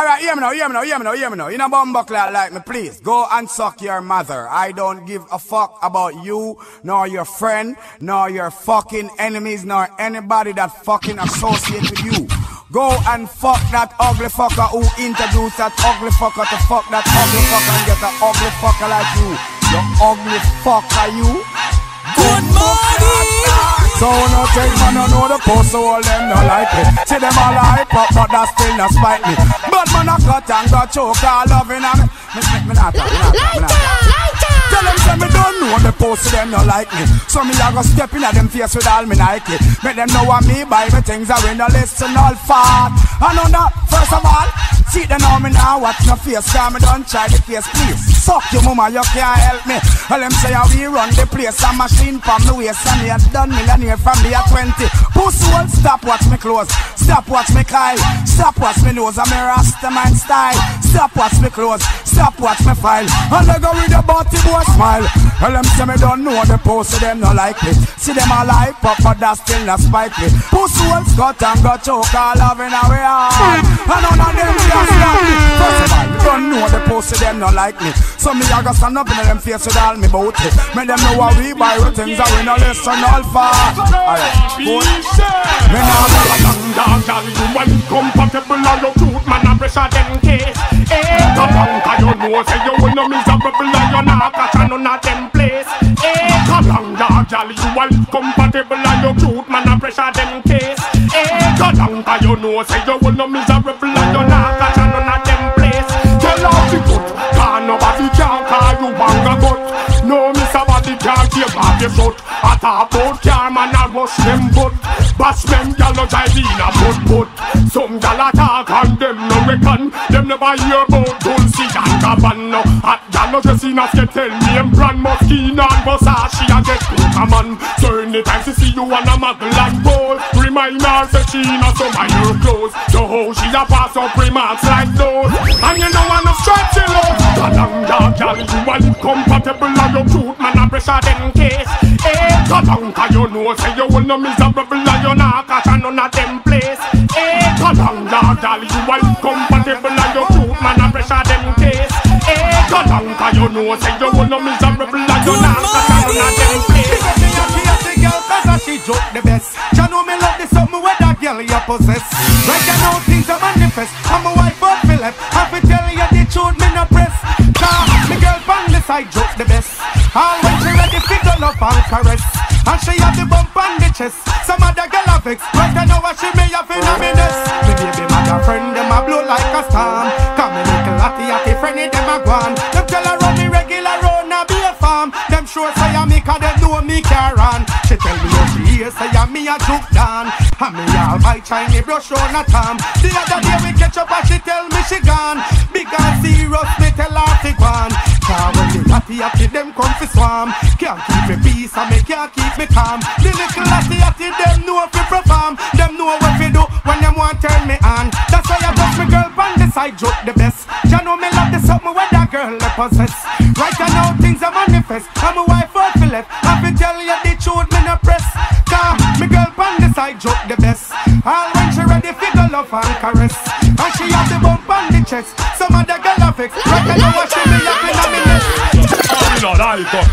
Alright, hear me now, hear me now, hear me now, hear me now. You know bumbuckler like me, please. Go and suck your mother. I don't give a fuck about you, nor your friend, nor your fucking enemies, nor anybody that fucking associate with you. Go and fuck that ugly fucker who introduced that ugly fucker to fuck that ugly fucker and get an ugly fucker like you. You ugly fucker, you. Good morning! So no take man, no know the post, so all them no like it. See them all hype up, but that still not spite me. But man, I cut and got choke, all loving and me. Me, me, me not me not me not. Tell them say me don't know the post, them no like me. So me a go step in at them face with all me Nike. Make them know what me buy me things, I win the listen all fat. I know that, first of all, see them know me now, watch no face, cause me don't try the face, please. Fuck you mama, you can't help me. All them say how we run the place, a machine from the waist, and a done millionaire from the year 20. Pussy won't stop watch me close, stop watch me cry, stop watch me nose, I'm a rasta man style. Stop watch me close, stop watch me file. And they go with the body boy smile. Well, them say me don't know the post, so them no like me. See them all hype up, but that still not spike me. Pussy will got and got choke, all loving away hard. And none of them can stop me. First of all, you don't know the post, so them no like me. So me I go stand up in them face with all me booty. Make them know what we buy with things, and we no listen all far. Alright, good. Me now go Young dog, girl, you incompatible and your cute man a pressure them case. Eh, on, 'cause you know say you will no miserable and you not catch a none of them place. Eh, come on, dog, girl, you incompatible and your cute man a pressure them case. Eh, on, 'cause you know say you will no miserable your foot. I talk about car man a rush them foot. Bash them gal no drive in a foot foot. Some gal a talk and them no reckon. Them never hear about Dolce and Gabbana. Hot gal no just enough to tell me them brand Moschino and Versace a get a man. So anytime she see you on a muggle and bowl, remind her that she not some of your clothes. So how she a pass up remarks like those. And you know I'm no stretch it out. Dog gal a pressure them case. Eh, galang 'cause you know say you will no miserable and you not catch none of them place. Eh, galang dog gal you are incompatible and your cute man a pressure them case. Eh, galang 'cause you know say you will no miserable and you not catch none of them place. She joke the best. You know me love the something where that girl you possess. Right you know things are manifest. I'm a and caress. And she have the bump on the chest. Some other girl have vex. Right you know what she may have in a minute. Me baby mother friend them a blow like a storm. Come me little hatty hatty friend them a gone. Them tell her run me regular round a be a farm. Them sure say I me 'cause them know me care on. She tell me how she hear say I me a juke down. And me all my Chinese brush on a tom. The other day we catch up and she tell me she gone. Big and serious me tell her when hatty hatty them come fi swarm. Can't keep me peace and me can't keep me calm. The little hatty hatty them know fi perform. Them know what fi do when them want turn me on. That's why I got me girl on the side joke the best. You know me love the something where that girl they possess. Right now things are manifest. I'm a wife of Philip. I fi tell you the truth me no press. Cause me girl on the side joke the best. All when she ready fi go love and caress. And she have the bump on the chest. Some other girl fix. Right now she me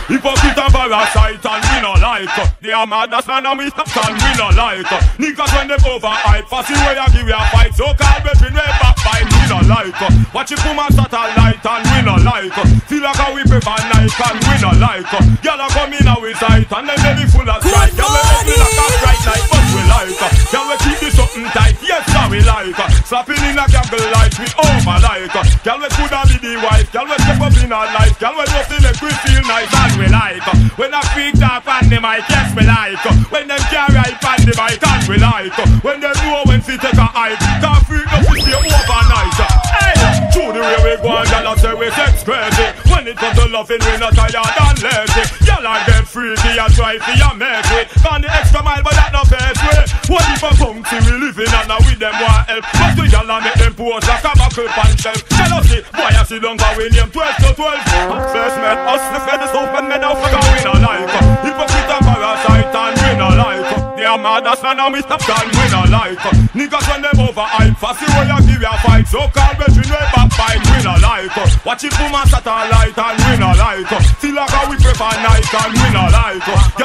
Hypocrite and parasite and we no like. They are mad as man and we stop and we no like. Niggas when them overhype Fussy way I give you a fight. So call between way backbite we no like. Watch it come and satellite and we no like. Feel like a we prefer night and we no like. Uh, Girl a come in a we sight and then they be full of strike Girl we make like a bright light but we like. Girl we keep this something tight. Yes that we like. Slapping in a candle light we over like Girl we coulda be the wife Girl we step up in our life. Girl we just make we feel nice and we like. When I speak talk on the mic, yes we like. When them carry ride on the mic and we like. When them know when to take a hype Can't freak up to stay overnight. Hey, through the way we go y'all say we sex crazy. When it comes to loving we not tired and lazy. Y'all are get freaky and try your make it. On the extra mile but that no best What if come to we living and now with them want help But we y'all make them pose like a buckle pan shelf Jealousy, boy I see cause we name 12 to 12 First met us, the fed is open, men out for we no like uh. Hypocrite and parasite and we no like uh. They are mad as man and we stop and we no like uh. Niggas when them overhype, fussy way I give you a fight So call between Watch it boom and satellite and we no like Feel like how we prefer night and we no like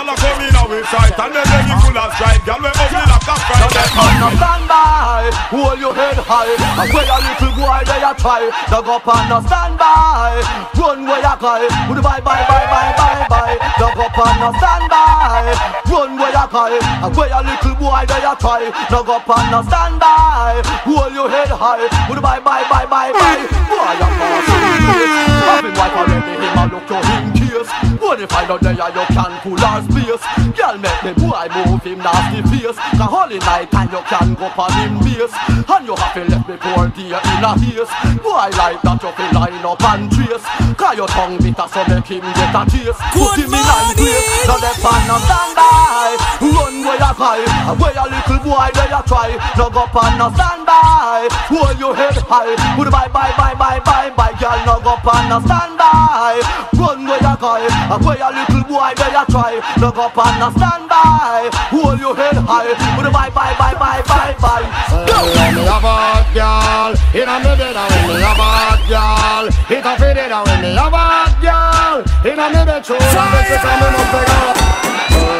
fright Now stand by, hold your head high. And where a little boy they a try. Dug up and now stand by Run where you cry With bye bye bye bye bye bye. Dug up and now stand by Run where you cry And where a little boy they a try. Dug up and now stand by Hold your head high. With bye bye bye bye bye. Boy you. Pass Having wife already him a look to him case You find out there you can pull our space Girl make the boy move him nasty face Cause holy night and you can go on him base. And you have to left me poor dear in a haze Boy like that you feel line up and trace. Cause your tongue bitter so make him get a taste. Put him in line place Now the pan no stand by Run where you cry where a little boy there you try. No go pan no stand by Hold your head high. Put bye bye bye bye bye bye Girl. No go pan no stand by Run where you cry And where a little boy there you try No go pan no stand by. Hold your head high. Put bye bye bye bye bye bye. When me a bad girl, inna me bed a when me a bad girl, it a fit it a when me a bad girl, inna me bed true and this is how me must take.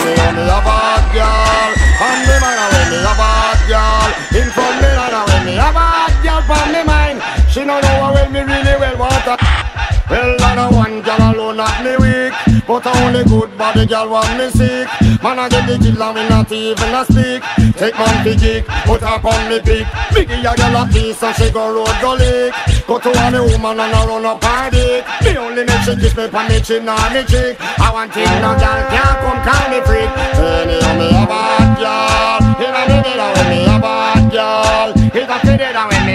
When me a bad girl, on me mind a when me a bad girl, in front me and a when me a bad girl. From me mind. She no know how well me really well want her. Well, I know one girl alone not me weak But only good body girl want me sick Man, I get the kill and we not even a stick Take man kick, put up on me pick Biggie a girl a piece and she go road go lick Go to any woman and I run up her dick Me only make she kiss me pon me chin or me cheek I want it no girl can't come call me freak Anyhow me a bad girl Inna me a me a bad girl It a a when me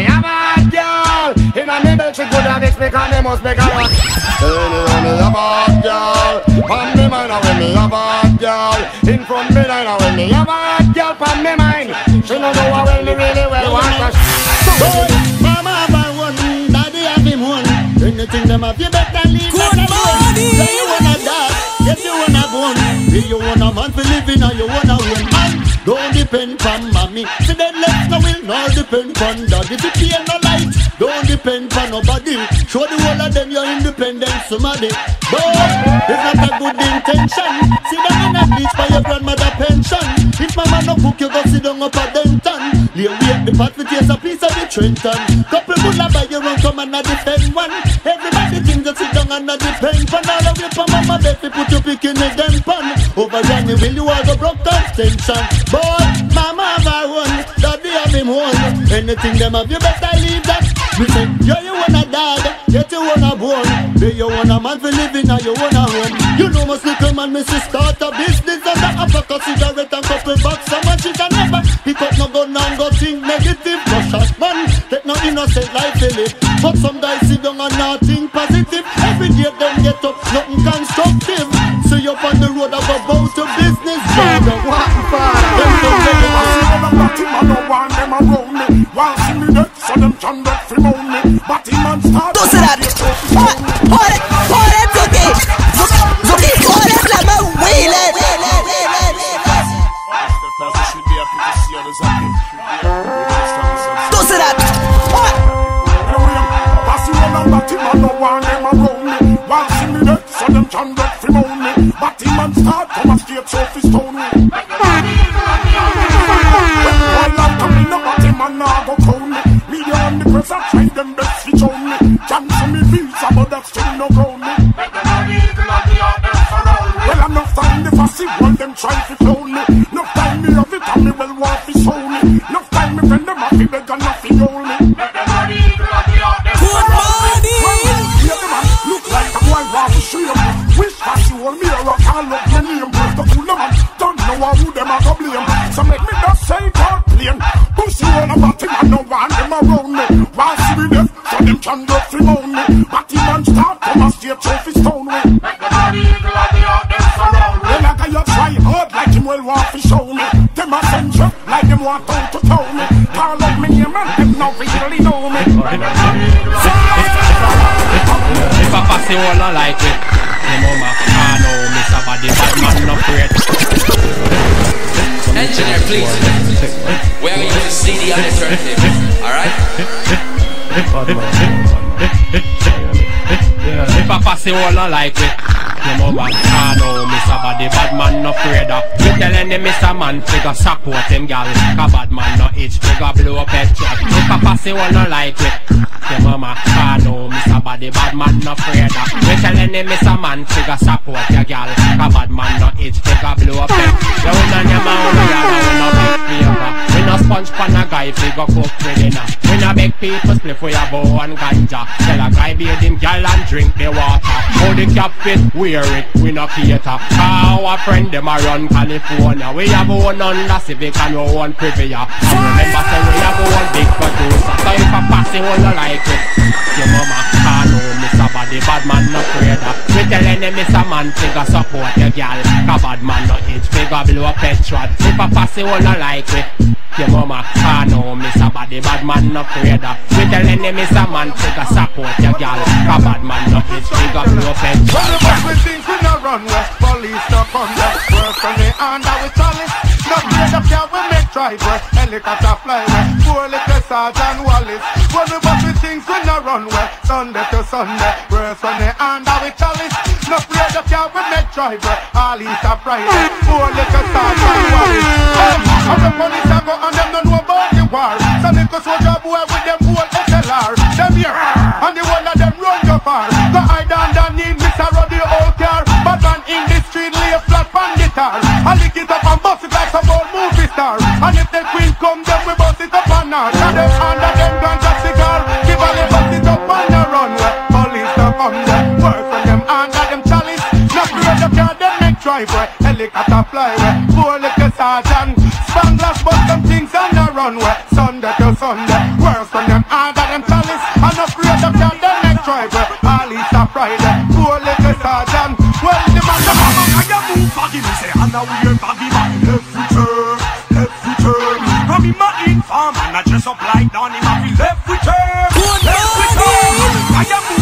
Me bed she good a mix me cause me must make a rock Anyhow me a bad girl Pon me mind a when me a bad girl In front me line a when me a bad girl Pon me mind She no know how well me really well want her Boy, mama have a one, daddy have him one. Anything them have you better leave that alone. Say you wanna dog, yes you wanna bone. Say you wanna man for living or you wanna win. And don't depend on mommy. See then left no will nor depend on dad. If you pay no depend on nobody. Show the whole of them your independence, somebody. But it's not a good intention. See down in a beach for your grandmother pension. If mama no cook, you go sit down up at Denton. Lay wait the pot with taste a piece of the Trenton. Couple bulla by your own come and a defend one. Everybody think you sit down and a depend pan. All of you for mama bet put your pick in the dem pan. Over Johnny will you all go broke down tension. Boy, mama have a one, daddy have him one. Anything them have you better leave that. Me say, yo you want a dog, yet you want a bone. Be you want a man for living or you want a home. You know most little man me say start a business and a uppercut cigarette and couple bucks. So much you can never pick up no gun and go think negative. No shot man, take no innocent life in it. But some guys sit down and not think positive. Every day them get up, nothing constructive. So you up on the road, I go about to business. Job, what for? Them don't get it. So them can get free money But him man start Don't say that. Hold hold it, hold it, Pass all on like it Your mama can't know Miss a body bad man no afraid of. You telling them Miss a man figure support him gal. Cause bad man no itch figure blow up shot If I pass it all on like it Your mama can't know Miss a body bad man no afraid of You telling them Miss a man figure support your gal Cause bad man no itch figure blow up head You and your man we are no big favor We no sponge pan a guy figure cook with dinner We no beg people split for your bow and ganja Tell a guy bathe him gal and drink the water How the cap fit, wear it, we no cater Our friend them a run California We have one Honda Civic and we one Privia And remember say we have one big producer So if I pass it, all like it Your mama A body, bad man no of. We telling them Miss a man figure support your gal. Cause bad man no itch, figure blow petrol If I pass it, all like it your mama can't know Miss a body, bad man no of. We telling them Miss a man figure support your gal. Cause bad man no itch, figure blow petrol Well, the bus we think we no run west, police no come west. Work on the under we chalice. No the car we make drive helicopter fly west. Four little Sergeant Wallace. Well, the bus we think we no run west, Sunday to Sunday. Work on the under we chalice. No play the car we make drive all Easter Friday. Four little Sergeant Wallace. Um, and the police a go and them no know about the war. So little soldier boy with them whole SLR. Them here, and the one of them run your far. Go hide underneath Mr. Roddy old car. But man in the street lay flat on guitar. I lick it up and bust it like some old star. And if the queen come, then we bust it up on her. Got them under them ganja cigar. Give a little bust it up on the runway. Police don't come there. Work on them under them chalice. Not afraid the car, them make driveway. Helicopter flyway. Four little sergeant. Spanglers bust them things on the runway. Sunday to Sunday. Work on them under them chalice. And not afraid the car, them make driveway. All Easter Friday. Four little sergeant. Well, the man, the man, I got move baggy, me say, and now we are baggy inform, and I dress up like Donny Mappy. Left return, left return. I baggy,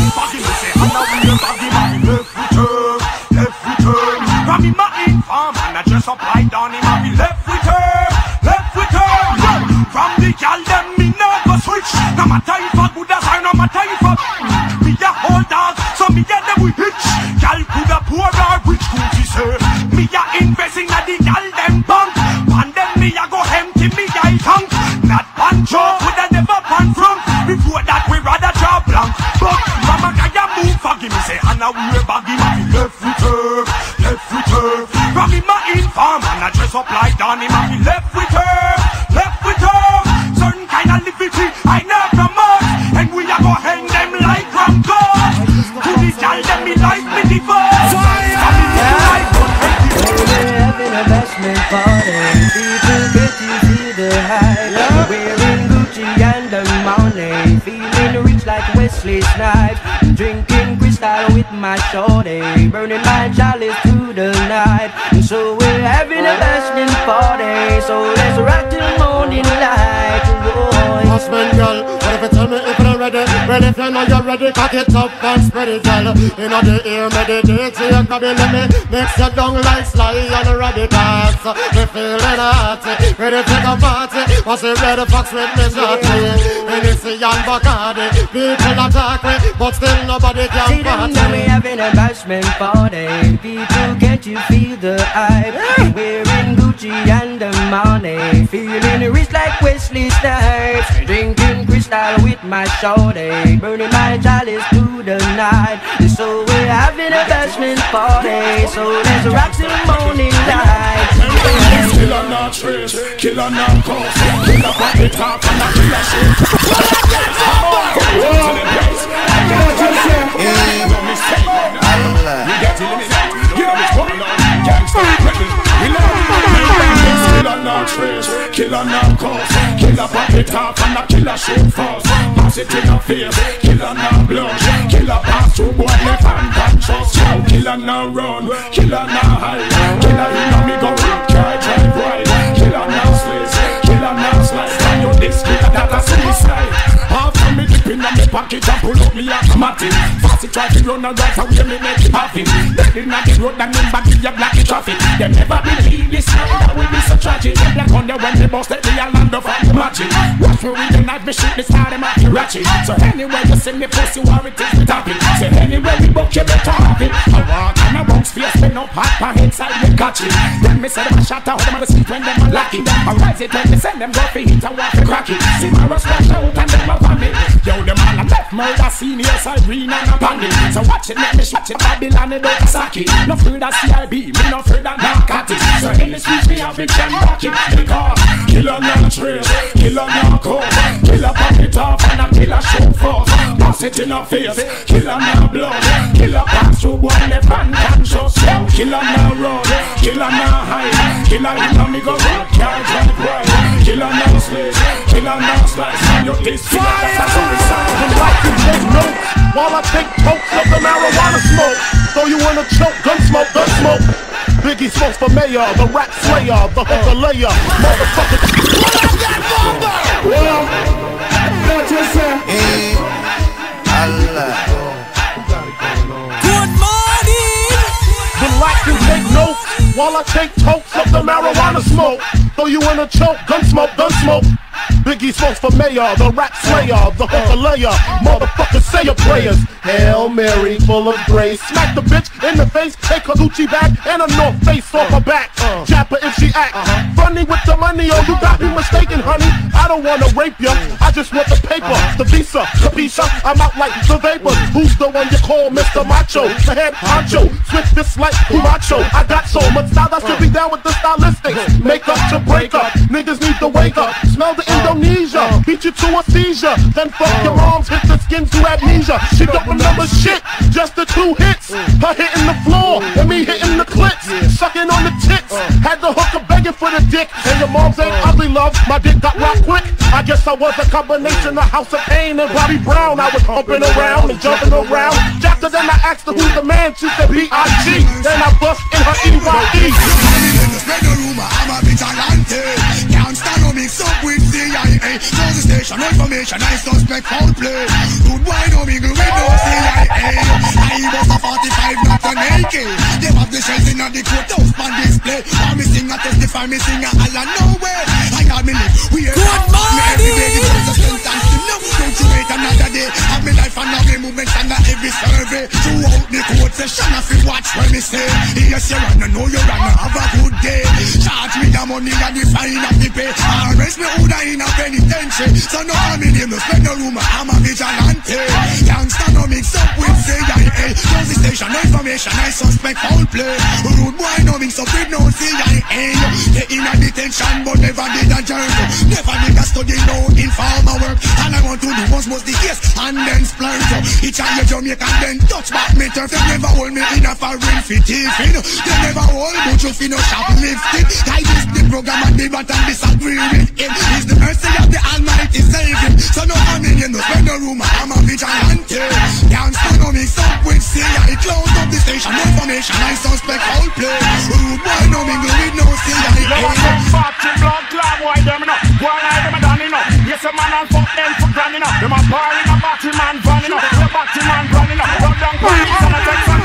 cock it up and spread it. You know the ear, meditate, so you can be let me mix you down like sly and radicals. Me feeling hot, ready to take a party. Was it Red Foxx with me shorty? Hennessy and Bacardi, people attack me, but still nobody can See them now we party. having a bashment party People, can't you feel the hype? Wearing Gucci and the money. Feeling rich like Wesley Snipes. Drinking crystal with my shorty. Burning my chalice through the night. So we're having a bashment party. So let's rock till morning light. Killer not trace, killer not cause Killer pop the top and a killer shit To the place, I got to say No mistake, we get on, rebel We love Killer not trace, killer not cause. Killer the top and a killer shoot fast. Pass it in your face, killer not blush Killer pass through boy left hand conscious Yo, killer not run, killer not hide. Killer in a me go rock, car drive right. Killer not slice, killer not slice. Can you this killer that a suicide pocket and pull up me automatic. Fast it try to run and right away me make it happen. Dead inna the road and them body a block the traffic. Them never believe this now that will be so tragic. Them black on the when they bust it, they a land of magic. Watch me with the knife, me shoot this hard, them off ratchet. So anyway you see me pussy war it is the topic. Say anyway we book you better have it. I walk and I bounce face, spin up hot pan inside me catch it. Then me say them a shot out, them a sleep when them a lucky. I rise it when me send them go for hit and walk for crack it. See my splash out and them a vomit. Yo them all a murder scene here side green and a panic. So watch it, let me watch it, Babylon it don't suck it. No fear that CIB, me no fear that narcotics. So in the streets me have been them rocket because killer non trail, killer non code, killer pop it off and a killer show forth. Pass it in a face, killer non blood, killer pass through one left hand conscious. Killer non road, killer non high, killer in a me go road, can't drive right. Killer non slaves, killer non slice, your this killer that's a suicide. like to take notes while I take pokes of the marijuana smoke. Throw you in a choke, gun smoke, gun smoke. Biggie Smalls for mayor, the rap slayer, the hooker uh. layer, motherfucker. Well, that's just say. Good morning. Would like to take notes while I take tokes of the marijuana smoke. Throw you in a choke, gun smoke, gun smoke. Biggie Smalls for mayor, the rap slayer, the hooker layer. Motherfucker, say your prayers. Hail Mary, full of grace. Smack the bitch in the face, take her Gucci bag and a North Face off her back. Uh. Jap her if she act uh-huh. funny with the money. Oh, you got me mistaken, honey. I don't wanna rape ya. I just want the paper, uh-huh. the visa, the visa. I'm out like the vapor. Who's the one you call Mr. Macho? The head honcho. Switch this like macho. I got so much style I should be uh. down with the stylistics. Make up to break up. Niggas need to wake up. Smell the Indonesia. Beat you to a seizure. Then fuck your moms, hit the skin to amnesia. She don't remember shit. Just the two hits. Her hitting the floor and me hitting the clits. Sucking on the tits. Had the hooker begging for the dick. And your moms ain't ugly, love. My dick got rock quick. I guess I was a combination of House of Pain and Bobby Brown. I was humping around and jumping around. After then I asked her who's the man. She said B.I.G. Then I bust in her E-Y-E. Spread the rumor, I'm a vigilante eh. Can't stand no mix up with CIA the station, information, I suspect foul play. Good boy, no mingle with no CIA I was a 45, not an AK They have the shells in the courthouse on display. While me sing, I testify, me sing, I holla no way. I got me live, we are Good Me every day, the morning. girls sentence to know Don't you wait another day. Have me life and have me movement under every survey. Throughout the court session, I feel watch when me say. Yes, you I know you run, have a good day. Charge me the money and the fine of the pay. Arrest me who in a penitentiary? So no I'm in no spend no room, I'm a vigilante. Gangsta no mix up with CIA Close the station, no information, I suspect foul play. Rude boy no mix up with no CIA They in a detention but never did a jerk Never did a study, no informer work. All I want to do was bust the case and then splurge Each of you Jamaican then touch back me turf. They never hold me in a foreign fit tiffin They never hold but you fi no shoplifting I this the program and debate and disagree with him It's the mercy of the Almighty him So no I'm you no spend no room I'm a vigilante Gangsta no mix up with CIA Close up the station, no information I suspect foul play Rude boy no mingle with no CIA Love a some party blood club, why them no? On, I them done enough. Yes, a man and fuck them for. The club, no? On, them a the. Party a batty man van enough. The batty man van enough. Rub down police and a But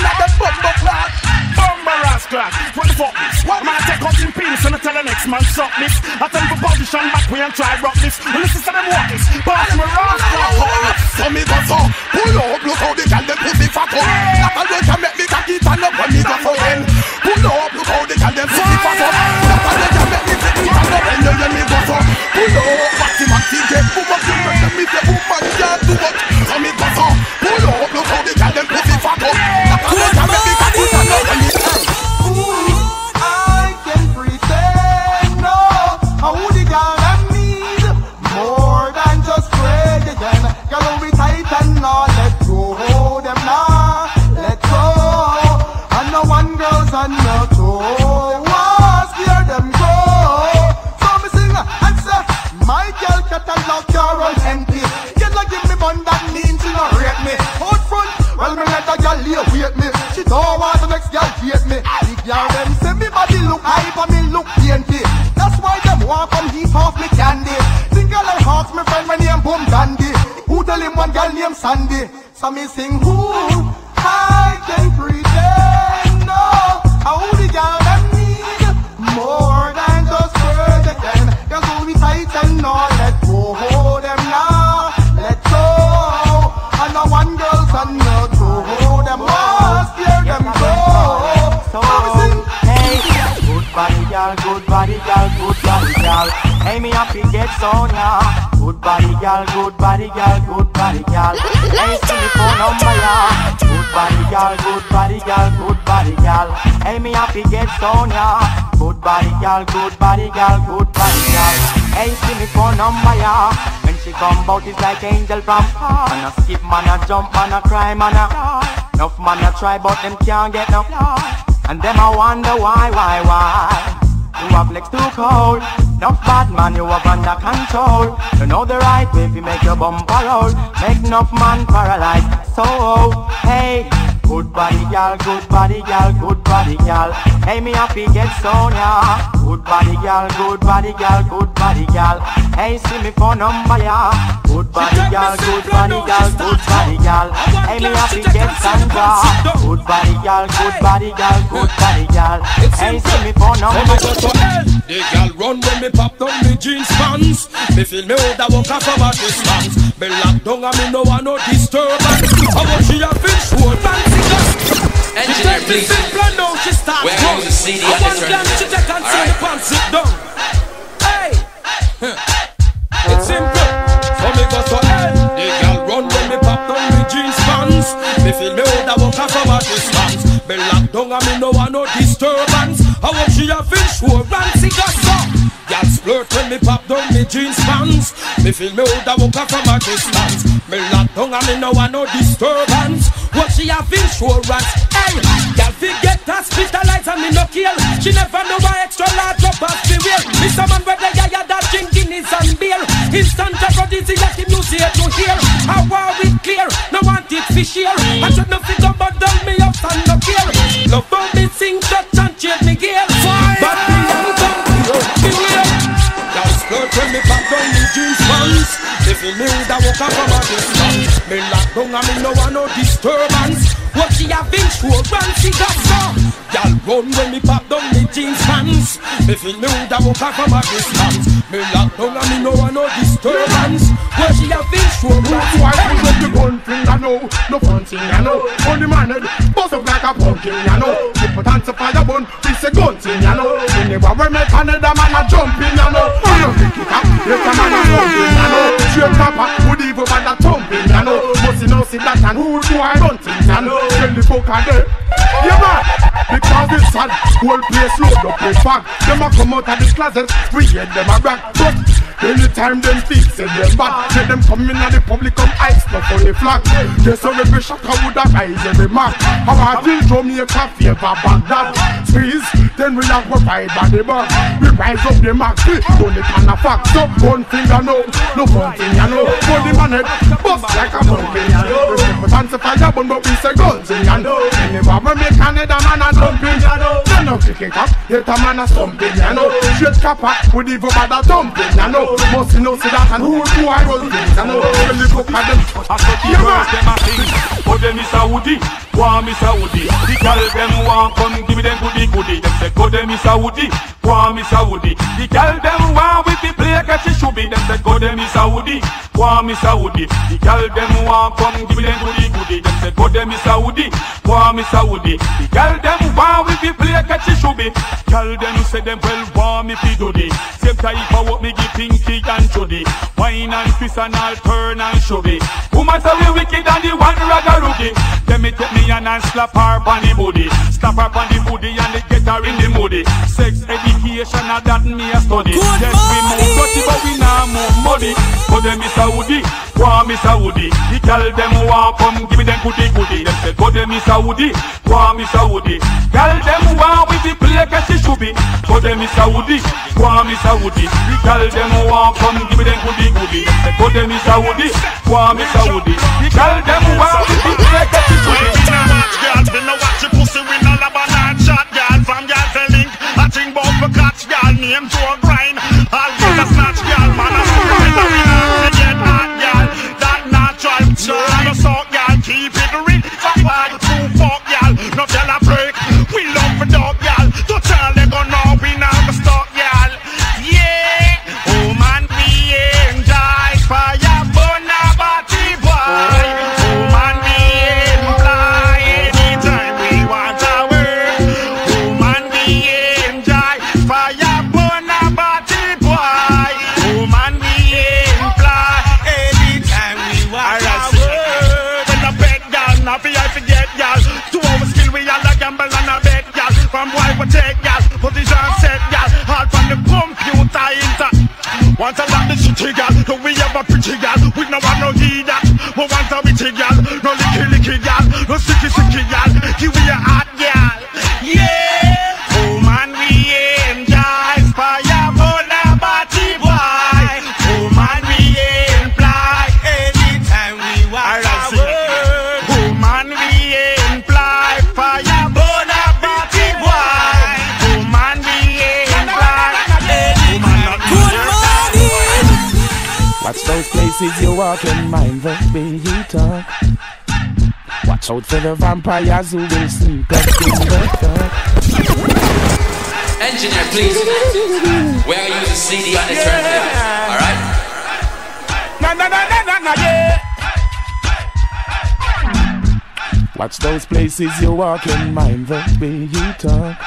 a take fucking at them bumbo Bumble rascal, what the fuck this? Man, I take out in penis and I tell the next man suck this. I tell him for position back way and try rock this. Well, listen to them walk this. Pass me rascal. So me go so Pull up, look how the girl them put me fat up That always can make me cocky turn up when me go for body girl, good body girl. Hey, see me phone number, yeah. Good body girl, good body girl, good body girl. Hey, me happy get Sonia. Good body girl, good body girl, good body girl. Hey, see me phone number, yeah. When she come out, it's like angel from heaven. Man a skip, man a jump, man a cry, man a. Enough man a try, but them can't get no. And them I wonder why, why, why. You have legs too cold. Enough bad man you have under control. You know the right way to make your bumper roll. Make enough man paralyzed. So oh, hey, good body gal, good body gal, good body gal. Hey me happy get Sonia. Good body gal, good body gal, good body gal. Hey see me phone number ya. Good body gal, good body gal, good body gal. Hey me happy get Sandra. Good body gal, good body gal, good body gal. Hey see me phone number. The girl run when me pop down me jeans pants Me feel me woulda walk off from a distance Me lock down and me no want no disturbance How much she a fancy gun Engineer, please. take me simple now. She start Where run is the CD And at the one turntable? glance she see the sit down. Hey. It's simple. So me go so hey. The girl run when me pop down me jeans pants. Me feel me woulda walk off from a distance Me lock down and me no want no disturbance. How much she a sure fancy gun so Y'all splurt when me pop down me jeans pants. Me feel me woulda walk off from a distance. Me lock down and me no want no disturbance. What she have insurance? Hey, y'all forget hospitalized and me no kill. She never know why extra large up off the wheel Mr. Man where the yaya that drink Guinness and beer. Instant aphrodisiac the music to hear. How are we clear? No want it share I should no figure but down me up and no care. Love how me sing touch and change me gear back down me jeans pants If you knew that walk up from a distance Me lock down and me no want no disturbance. What she have insurance she got so Y'all run when me pop down me jeans pants. If you knew that walk up from a distance Me lock down and me no want no disturbance. What she have insurance Why you let the gun thing I know? No fun thing I know. Only man head Bust up like a pumpkin I know. Keep it hands up fire bun We say gun thing I know. When the war make Canada man a jumping I know. I know pick it a man a jumping I know. Straight papa Would even man a thumping I know. Must you know see that and who do I run things I know. Tell the fuck are they Yeah man Because it's sad Whole place load up with fag Them a come out of the closet We hear them a brag But Anytime them speak, say them bad. Let them come in and the public come ice Not on the flag. Yes, so every shot I would have rise every mark How I till Jamaica favor Baghdad Squeeze, then we have a fight by the back We rise up the mark, we don't it on a fact So one finger no, no one thing you know. For the man head, bust like a pumpkin you know. We to fire but we say guns in know. Anywhere we make Canada man a dumping you know They no kicking cap, hit a man a stumping you know Straight kappa, with even a thumping you know Must you know see that and who do I things you know When we look at them, yeah man them a thing. Oh, them is a woody, me Saudi. The girl them want come give me them goody goody. Them say go them is a woody, me Saudi. The girl them want with the play catch should be. Them say go them is a woody, want. The girl them want come give me them. Them say go them is a woody. The girl them want with the play catch it should be. Girl them you say them well want if you do the same type of what me give Pinky and Judy. Wine and twist and all turn and shove it. Woman say we wicked and the one ragga rookie. Then me take me hand and slap her on the booty. Slap her on the booty and they get her in the moody. Sex education and that me a study. yes, we move dirty but we nah move money. But them is a woody, want me Woody. The girl them want come give me them goody goody. Them say go them is a woody, want me Woody. Girl, them want with the play cause she should be. So them is a woody, go on a woody. The girl them want come give me them goody goody. So them is a woody, go on Miss a woody. The girl them want with the play cause she should be. We not match girls, we not watch your pussy, we not love a nine shot girl. From girl to link, a think both for catch girl, name to a grind. All girls a snatch girl, man a snatch girl. We not forget hot girl, that natural. I'm a so girl, keep it real. Fuck, fuck, fuck, girl, no tell From boy we take, y'all. Position set, y'all. From the computer inter. Want a lot of shitty, y'all. Do we have a pretty, y'all? We no want no heat, that. We want a witty, y'all. No licky, licky, y'all. No sticky, sticky, y'all. Give me a hot, places you walk and mind the way you talk. Watch out for the vampires who will sneak up in the dark. Engineer, please. Where are you the CD on the turntable? Alright? Na na na na na na yeah. Watch those places you walk and mind the way you talk.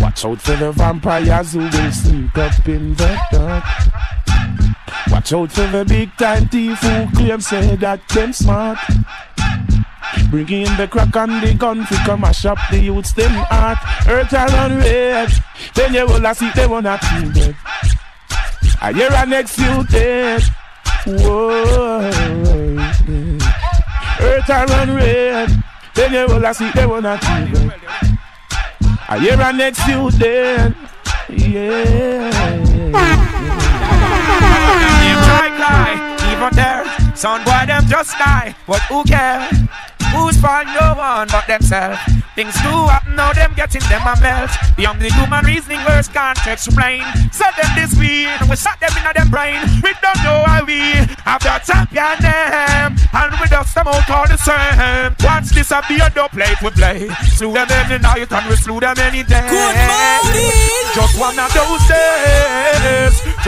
Watch out for the vampires who will sneak up in the dark. Watch out for the big time thief who claim say that them smart. Bring in the crack and the gun to come mash up the youths them heart. Earth and run red. Then you will see they wanna feel dead. I hear a next you dead. Whoa. Earth and run red. Then you will see they wanna feel dead. I hear a next you dead. Yeah. Try cry, even there. Son boy, them just die, but who care? Who's fault? No one but themselves. Things do happen now, them getting them a melt. Beyond the human reasoning, words can't explain. Set them this weed, we shot them in them brain. We don't know how we have the champion them, and we dust them out all the same. Watch this a be a dope play we play. Slew them any night and we slew them any day. Good morning. Just one of those days,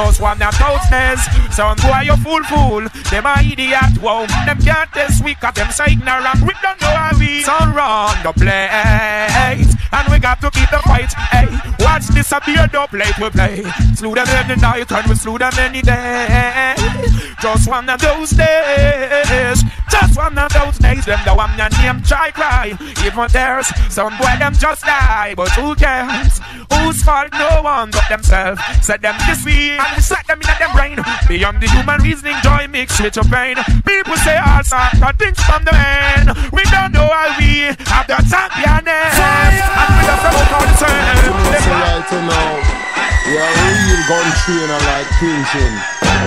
just one those days. Some boy you fool fool, them a idiot. Wow, them can't test we got them so ignorant. We don't know how we sound wrong the place, and we got to keep the fight. Hey, watch this a be a dope play we play. Slew them any night and we slew them any day. Just one of those days, just one of those days. Them the one your name try cry. Even there's some boy them just die, but who cares? Whose fault? No one but themselves. Set them this way and we set them in them brain. Beyond the human reasoning, joy mixed with your pain. People say all sorts of things from the man. We don't know how we have the championess. And about all the same. So right now, we are a real gun trainer like Pinchin.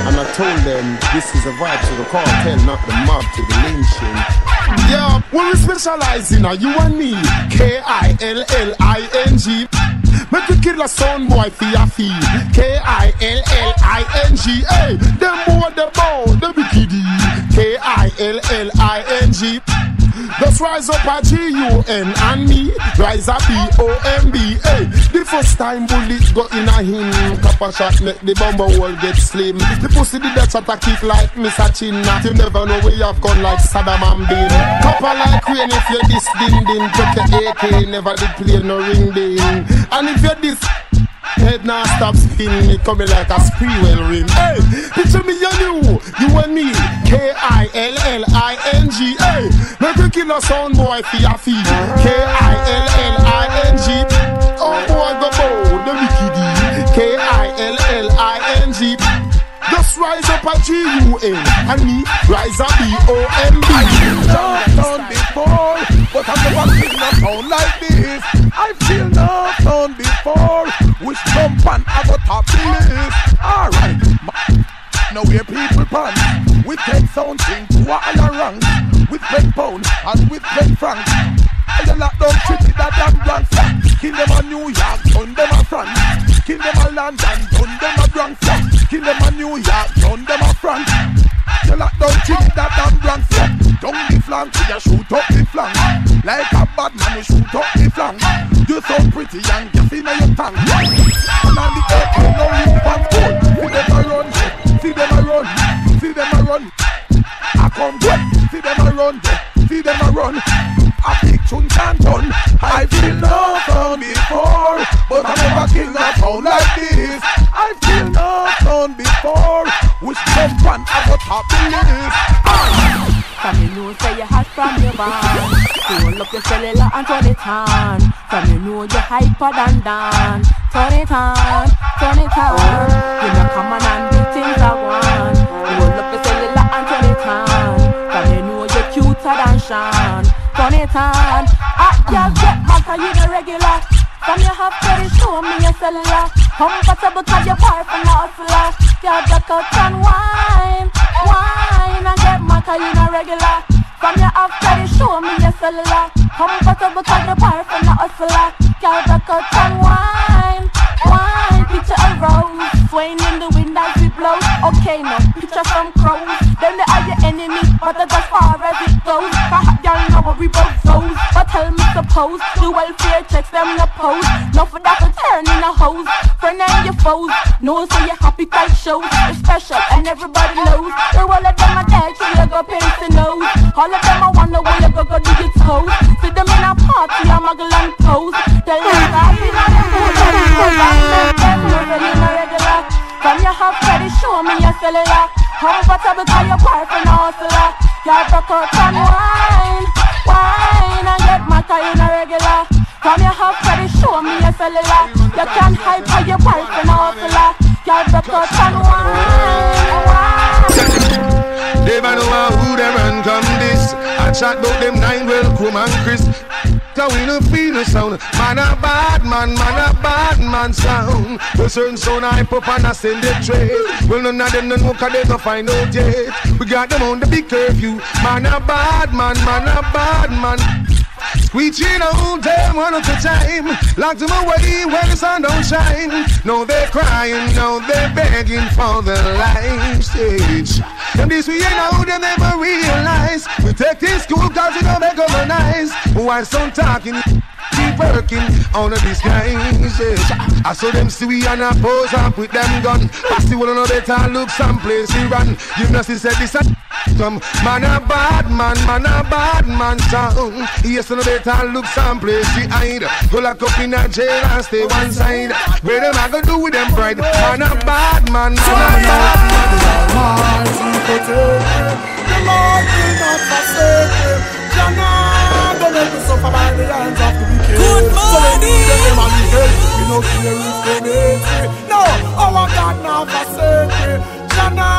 And I told them this is a vibe to the cartel, not the mob to the lynching. Yeah, when we specialize in a you and me, K-I-L-L-I-N-G. Make you kill a sound boy for your fee. K-I-L-L-I-N-G. Hey, them boy, them bow, them wickedy. K-I-L-L-I-N-G. Just rise up a G-U-N and me. Rise up B-O-M-B Hey, the first time bullet go in a him. Copper shot make the bumper hole get slim. The pussy did that shot a kick like Mr. Chinna You never know where you have gone like Saddam and Bin. Copper like rain if you this din din. Check your AK never did play no ring ding And if you're this Head now stop spinning, it coming like a spree well rim. Hey, picture me and you, you and me. K-I-L-L-I-N-G. Hey, make we kill a sound boy for your feet. K-I-L-L-I-N-G. Oh boy, go bow, the wickedy. K-I-L-L-I-N-G. Just rise up a G-U-N and me rise up B-O-M-B. Not done before, but I've never seen a sound like this. I've seen no sound before. And I go top the list. Alright, now where people pan with ten sound thing to a higher rank. With ten pound and with ten francs. I a lock down city that damn Bronx. Kill them a New York, turn them a France. Kill them a London, turn them a Bronx. Kill them a New York, turn them a France. You lock down that damn Bronx. Down the flank, you shoot up the flank. Like a bad man, you shoot up the flank. You so pretty and you feel your tongue. And on the AK, no leave pants cold. See them a run, see them a run, see them a run. I come back, see them a run, see them a run. A big tune canton. I feel no sound before, but I never kill a sound like this. I've feel no sound before, which and I go top the list. From you know say you hot from your band Hold up your cellular and turn it on. From you know you hyper than Dan. Turn it on, turn it on. You know come on and do things I want. Hold up your cellular and turn it on. From you know you're cuter than Sean Turn it on Ah, girl, get cause you the regular. From you have to show me your cellular Comfortable cause you're part from the hustler. Girl, duck out and wine, wine And get cause you the regular. From you have to show me your cellular Comfortable cause you're part from the hustler. Girl, duck out and wine, wine. Picture a rose swaying in the wind as we blow Okay now, picture some crows It's special and everybody knows. All of them are so you go pierce the nose. All of them I wonder where you go go do your toes See them in a party, I'm muggle and toes Tell them I've been on the food, and so bad Them regular. From your hub ready, show me your cellular. Comfortable cause you're part from the hustler? Y'all broke out and wine, About them nine well, Chrome and Chris. Cause we no feel no sound Man a bad man, man a bad man sound The certain sound I pop and I send it trade Well none of them no know cause they no find out yet We got them on the big curfew Man a bad man, man a bad man Squeegee all day, one at a time. Locked them away when the sun don't shine. No, they're crying, no, they're begging for the life stage. And this we ain't know they never realize. Take this school cause it don't make them nice. Why some talking? Keep working on the disguises. I saw them see we and a pose up with them gun. Pass the one on better look someplace he run. You know, she said this a come. Man a bad man, man a bad man sound. Yes, on better look someplace he hide. Go lock up in a jail and stay one side. Where them I go do with them pride? Man a bad man, man a bad man. The Lord will not forsake me. Jana, don't let me suffer by the hands of the wicked. Good morning. So do them and help, we no fear if they hate me. No, our God not forsake me. Jana,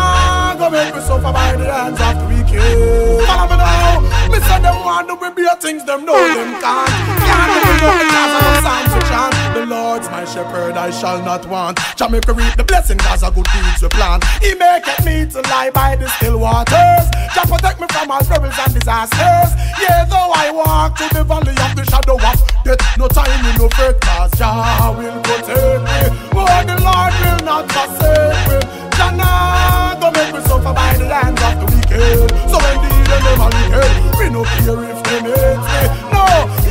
go make me suffer by the hands of the wicked. Follow me now. Me say them want to be better things, them know them can't. Can't do no because of the psalms chant. The Lord's my shepherd, I shall not want. Jamaica reap the blessing cause of good deeds we plan. He maketh me to lie by the still waters. Jah protect me from all perils and disasters. Yeah, though I walk through the valley of the shadow of death, no time in no fret cause Jah will protect me. Oh, the Lord will not forsake me. Jah not go make me suffer by the hands of the wicked. So when the them are wicked, we no fear if they hate me. No,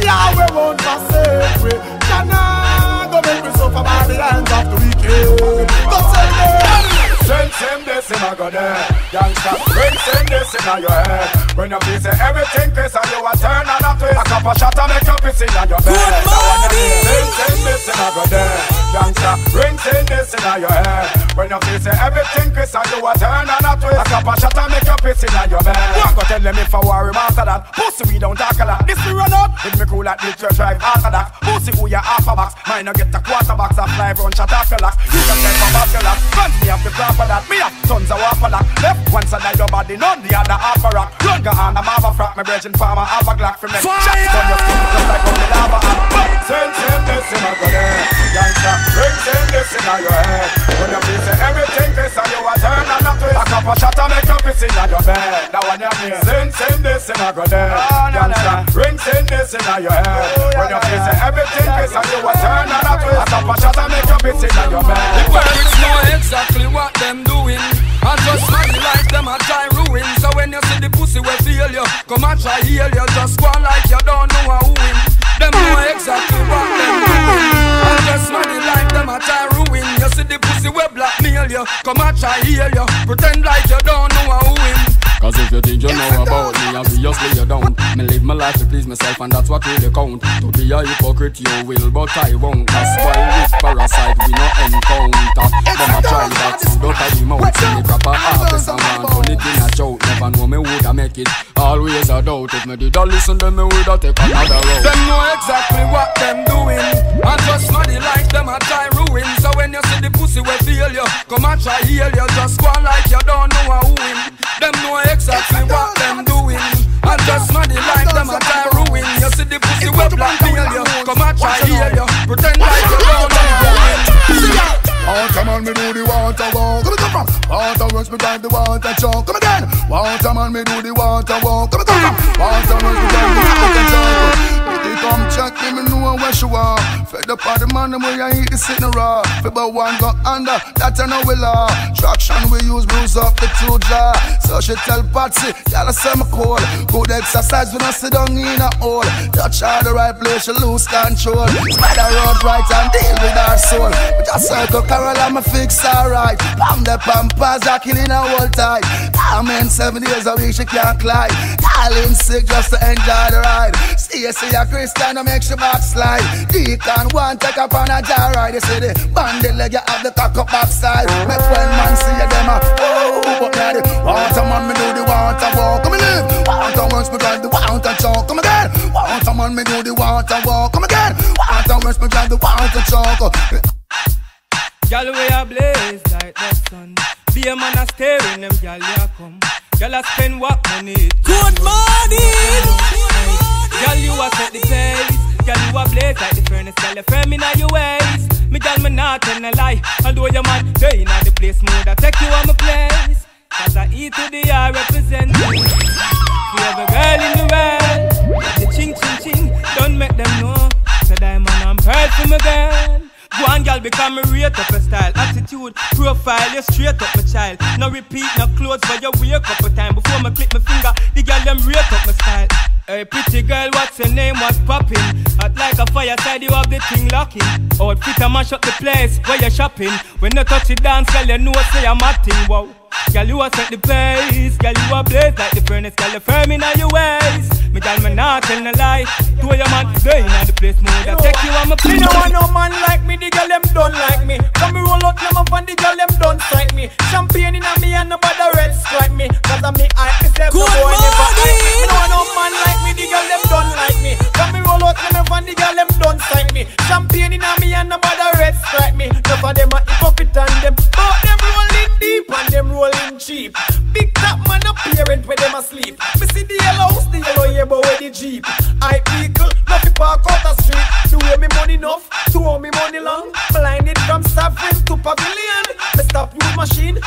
Yahweh won't forsake me. Jah not go make me suffer by the hands of the wicked. Go tell them. Send, send this in a go there Gangsta, bring send this in a your head When you feel say everything Chris and you a turn and a twist A couple shot and make you piss in your bed Good morning Send, send this in a go there Gangsta, bring send this in a your head When you feel say everything Chris and you a turn and a twist A couple shot and make you piss in your bed You go tell them if I worry after that Pussy we don't talk a lot This we run out With me cool like the church drive after that Pussy who ya half a box Mine no get a quarter box A fly run shot off your lock You can take my back your lock Front me have the clap for that. Me have tons of waffle lock. Left one side of your body, none the other half a rock. Run go on, I'm have a frack. My virgin farmer have a glock from them. Fire! Shots on your skin just like on the lava. And send, send this in a go there. Gangsta, bring send this in your head. And a shot and make you piss in your bed. That one you mean. Send, send this in a go there. Oh, Gangsta, bring send this in your head. Oh, when you say everything piss and you a turn and a twist. A shot and make you piss in your bed. The pirates know exactly what them doing. And just money like them a try ruin. So when you see the pussy we feel you, come and try heal you. Just go like you don't know how win. Them know exactly what them doing. Just money like them a try ruin. You see the pussy we blackmail you, come and try heal you. Pretend like you don't know how win. Cause if you think you know about me, obviously you don't. Me live my life to please myself, and that's what really count. To be a hypocrite, you will, but I won't. That's why with parasite we no encounter. But I try that food out of the mouth. See me proper harvest and want turn it in a joke. Never know me woulda make it. Always a doubt. If me did a listen, then me woulda take another road. Them know exactly what them doing. And just smarty like them a try ruin. So when you see the pussy we feel you, come and try heal you. Just go on like you don't know who win. Them know exactly what them doing. And just smarty like them a try ruin. You see the pussy we black feel you, come and try heal you. Pretend like you don't know. Water man, me do the water walk. Come come from water works, me drive the water truck. Come again. Water man, me do the water walk. Come come from water works, me drive the water truck. Me come check me, know where she walk. Fed up of the man, them way I eat the sitting raw. Fi but one go under, that I know we law. Traction we use, bruise up the two jaw. So she tell Patsy, y'all say me cool. Good exercise when I sit down in a hole. Touch her the right place, she lose control. Spider road right and deal with her soul. We just circle Carol, I'm a fix alright. Pam the pampas, are killing a whole tight. I'm in seven years a week, she can't climb. Darling sick just to enjoy the ride. See, see a Christian, I make she backslide. Deacon one take up on a jar ride. You see the bandit leg, you have the cock up backside. Make when man see you, them a oh, but now the water man, me do the water walk. Come and live. Water works, me drive the water chalk. Come again. Water man, me do the water walk. Come again. Water works, me drive the water chalk. Girl, we a blaze like the sun. Be a man a staring them, girl, ya come. Girl, I spend what money. Good morning. Girl, you a set the pace. Girl, you a blaze like the furnace. Girl, you firm inna your waist. Me girl, me not tell a lie. Although your man day inna the place, mood I take you on my place. Cause I eat to the I represent you. For every girl in the world. The ching ching ching. Don't make them know. So diamond and pearl for my girl. Go on, girl, become a rate up a style, attitude, profile, you straight up my child. No repeat, no clothes, but you wake up a time before me click my finger. The girl them rate up my style. Hey, pretty girl, what's your name? What's poppin'? Hot like a fireside, you have the thing locking. Oh, Outfit a mash up the place where you shopping. When you touch it dance, girl, you know say I'm acting. Wow. Girl, you a set the pace. Girl, you a blaze like the furnace. Girl, you firm in your waist. Me girl, me not tell no lie. To your man, they in the place mode. I take you on my Me no want no man like me, the girl them done like me. Come me roll out them up and the girl them done strike me. Champagne in a me and nobody red strike me. Cause I'm me I myself, no boy never like me. Me no want no man like me, the girl them done like me. Come me roll out them up and the girl them done strike me. Champagne in a me and nobody red strike me. None of them a hypocrite and them, but rolling cheap. Big top man a parent where them asleep. Me see the yellow house, the yellow yebo where the jeep. I people, nothing park out the street. The way me money enough, to owe me money long. Blinded from sovereign to pavilion. Me stop use machine,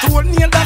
toenail.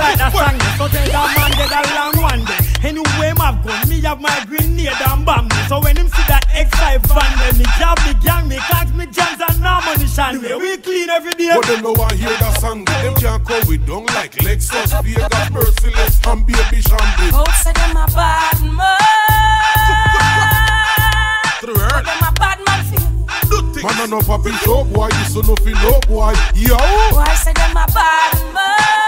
Like that song, so tell that man dead a long one day Anyway, my gun, me have my grenade and bomb me So when him see that X5 van, then me jab me gang, me clocks me jams and ammunition Me we clean every day But them know I hear that song, them can't come with dung like Lexus, Vegas, Merciless, and Baby Shambles. Out say them a bad man. Through her. Them a bad man fi. Man a no papi show boy, this a nothing no boy. Yo. Boy say them a bad man.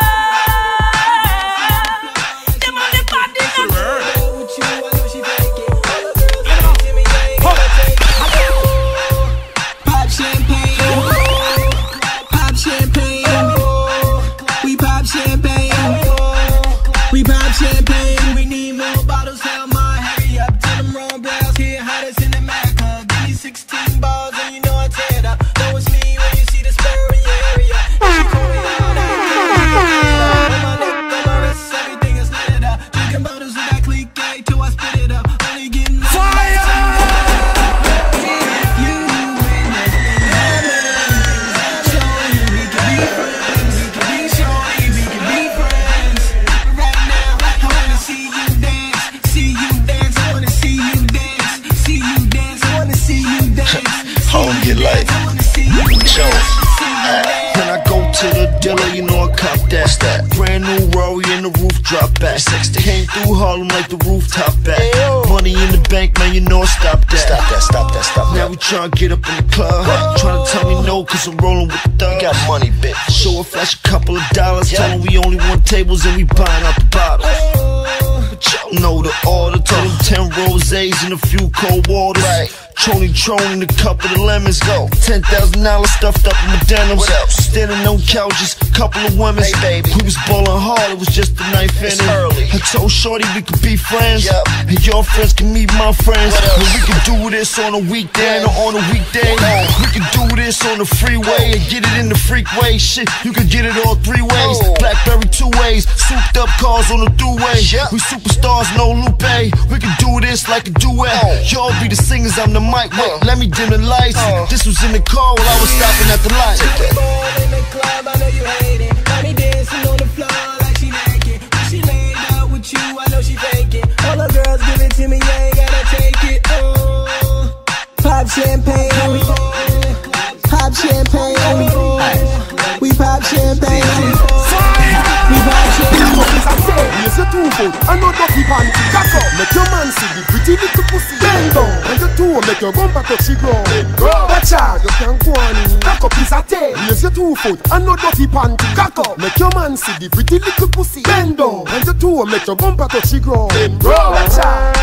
Back. Came through Harlem like the rooftop back. Money in the bank, man, you know I stop that. Stop that, stop that, stop Now we tryna get up in the club. Tryna tell me no, cause I'm rolling with the thugs. Got money, bitch. Show a flash a couple of dollars. Tell 'em we only want tables and we buying out the bottles. But y'all know the order. Told them 10 rosés and a few cold waters. Trony Tron and a couple of the lemons. Go. $10,000 stuffed up in my denims. Standing on couches, couple of women. We was ballin' hard, it was just a knife in it. I told Shorty we could be friends. And your friends can meet my friends. And we can do this on a weekend or on a weekday. We can do this on the freeway and get it in the freak way. Shit, you can get it all three ways. Blackberry two ways, souped up cars on the throughway. We superstars, no Lupe. We can do this like a duet. Y'all be the singers, I'm the mic. Wait, let me dim the lights. This was in the car while I was stopping at the light. in the club, I know you hate it. Got me dancing on the floor like she naked. When she laid out with you, I know she faking. All the girls give it to me, I ain't gotta take it. Oh, pop champagne. Pop champagne. We pop champagne. Two foot and no dirty panty. Cock up, make your man see the pretty little pussy. Bend down, and your two make your bumper touch the ground. Watch out, you can go on. Cock up is a tail. Raise your two foot and no dirty panty. Cock up, make your man see the pretty little pussy. Bend down, and your two make your bumper touch the ground. Watch out.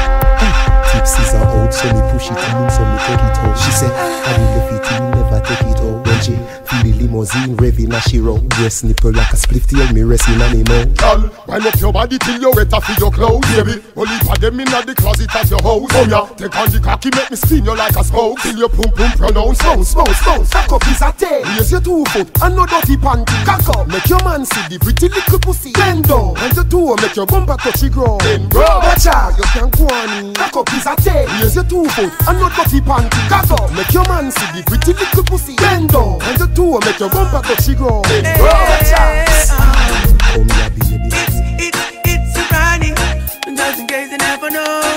Tipsies are out, so me push it in, so me take it out. She said, ah, I will love it in, never take it out. When she feel the limousine revving as she roll, breast nipple like a spliff till me resting on me mouth. Girl, wind up your body till you're wetter for your clothes, baby. Only for them in the closet of your house. Oh yeah, take on the cocky, make me spin you like a spoke. Till your pum pum pronounce bounce, bounce, bounce. Cock up is a tail. Raise your two foot and no dirty panty. Cock up, make your man see the pretty little pussy. Bend down, and your two make your bumper touch the ground. Watch out, you can go on. Cock up is a tail. Raise your two foot and no dirty panty. Cock up, make your man see the pretty little pussy. Bend down, and your two make your bumper the ground. Watch out. Come here, baby. It's, it's a Ronnie. Just in case you never know.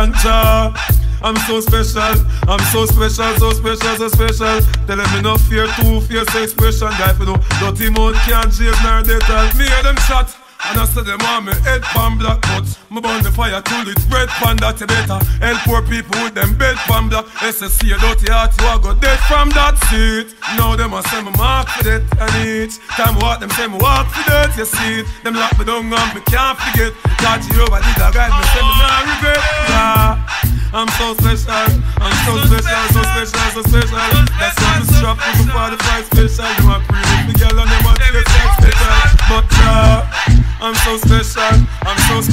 ganja. I'm so special, I'm so special, so special, so special. Tell them enough fear, two fierce expression. Guy, you know, dirty mouth can't chase my they me. Hear them shot. And I said them want me head pan black butts. Me burn the fire till it's red pan that you better. And poor people with them bed pan black. SSC a dirty heart, you a go dead from that seat. Now them a say me mark for death and each time what them say me walk for death? you see it. Them lock me down and me can't forget. God Jehovah did a guide me, say me not regret. Nah. I'm so special, I'm so, so special, special, so special, so special. That's why I'm strapped for the fight special. You my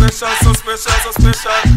special, so special, so special.